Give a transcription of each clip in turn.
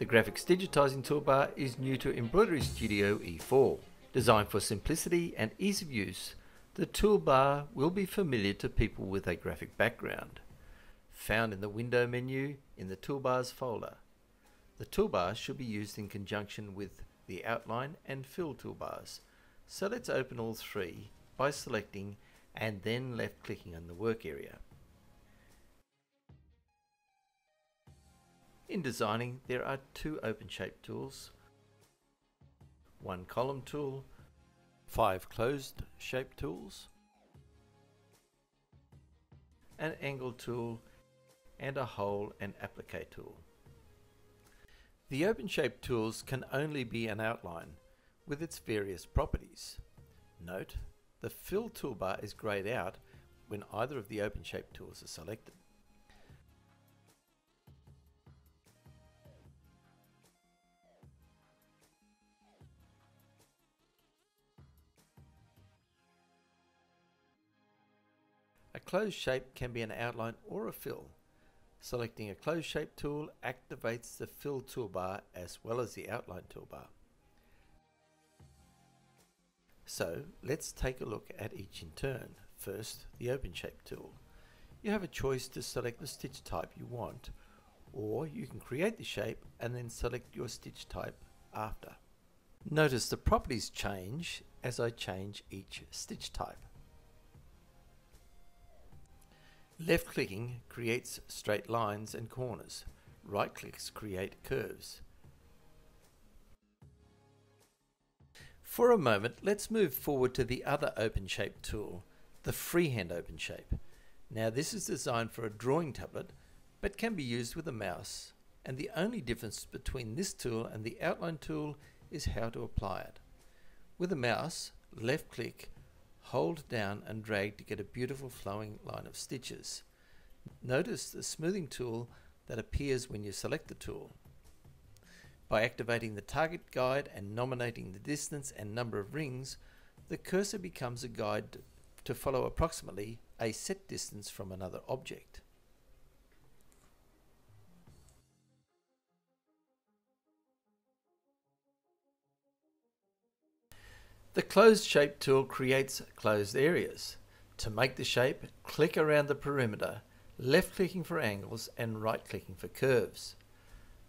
The Graphics Digitizing toolbar is new to Embroidery Studio E4. Designed for simplicity and ease of use, the toolbar will be familiar to people with a graphic background. Found in the Window menu in the Toolbars folder. The toolbar should be used in conjunction with the Outline and Fill toolbars. So let's open all three by selecting and then left clicking on the work area. In designing, there are two open shape tools, one column tool, five closed shape tools, an angle tool, and a hole and applique tool. The open shape tools can only be an outline with its various properties. Note, the Fill toolbar is grayed out when either of the open shape tools are selected. A closed shape can be an outline or a fill. Selecting a closed shape tool activates the fill toolbar as well as the outline toolbar. So let's take a look at each in turn. First, the open shape tool. You have a choice to select the stitch type you want, or you can create the shape and then select your stitch type after. Notice the properties change as I change each stitch type. Left clicking creates straight lines and corners. Right clicks create curves. For a moment, let's move forward to the other OpenShape tool, the Freehand OpenShape. Now this is designed for a drawing tablet, but can be used with a mouse, and the only difference between this tool and the outline tool is how to apply it. With a mouse, left click hold down and drag to get a beautiful flowing line of stitches. Notice the smoothing tool that appears when you select the tool. By activating the target guide and nominating the distance and number of rings, the cursor becomes a guide to follow approximately a set distance from another object. The closed shape tool creates closed areas. To make the shape, click around the perimeter, left clicking for angles and right clicking for curves.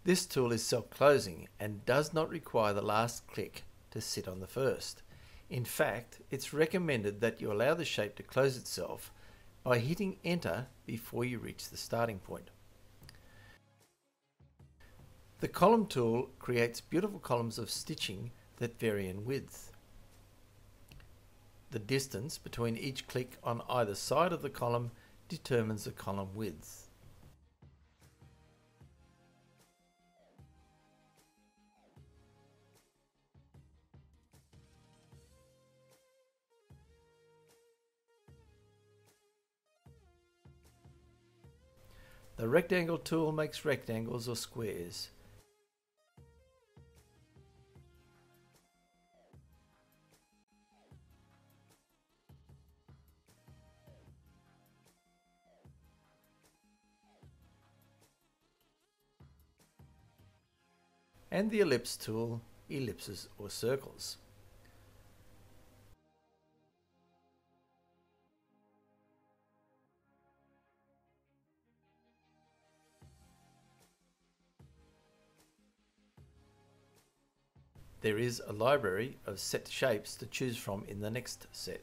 This tool is self-closing and does not require the last click to sit on the first. In fact, it's recommended that you allow the shape to close itself by hitting enter before you reach the starting point. The column tool creates beautiful columns of stitching that vary in width. The distance between each click on either side of the column determines the column width. The rectangle tool makes rectangles or squares. And the ellipse tool, ellipses or circles. There is a library of set shapes to choose from in the next set.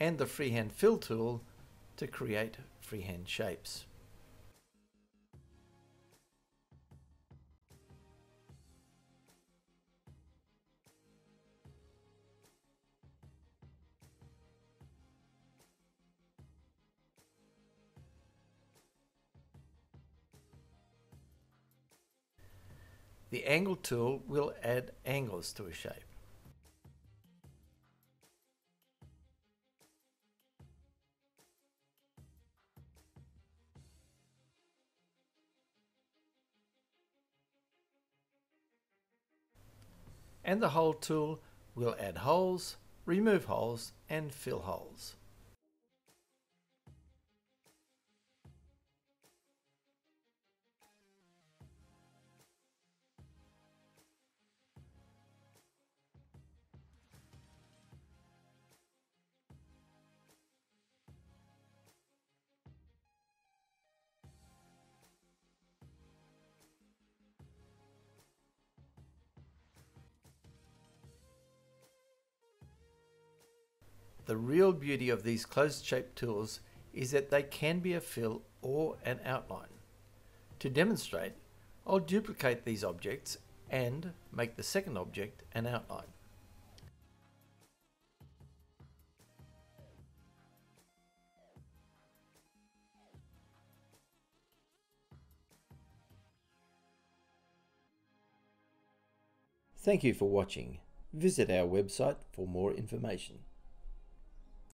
And the freehand fill tool to create freehand shapes. The angle tool will add angles to a shape. And the hole tool will add holes, remove holes and fill holes. The real beauty of these closed shape tools is that they can be a fill or an outline. To demonstrate, I'll duplicate these objects and make the second object an outline. Thank you for watching. Visit our website for more information.